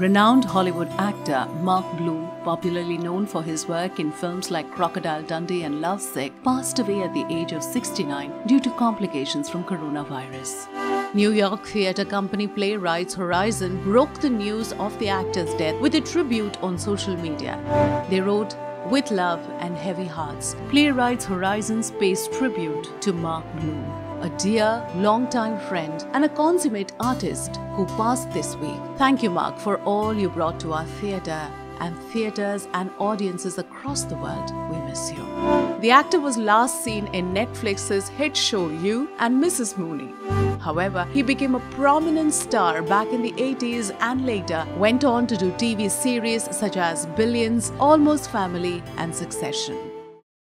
Renowned Hollywood actor Mark Blum, popularly known for his work in films like Crocodile Dundee and Lovesick, passed away at the age of 69 due to complications from coronavirus. New York theatre company Playwrights Horizon broke the news of the actor's death with a tribute on social media. They wrote, with love and heavy hearts, Playwrights Horizons pays tribute to Mark Blum, a dear, long-time friend and a consummate artist who passed this week. Thank you, Mark, for all you brought to our theatre and theatres and audiences across the world. We miss you. The actor was last seen in Netflix's hit show You and Mrs. Mooney. However, he became a prominent star back in the 80s and later went on to do TV series such as Billions, Almost Family, and Succession.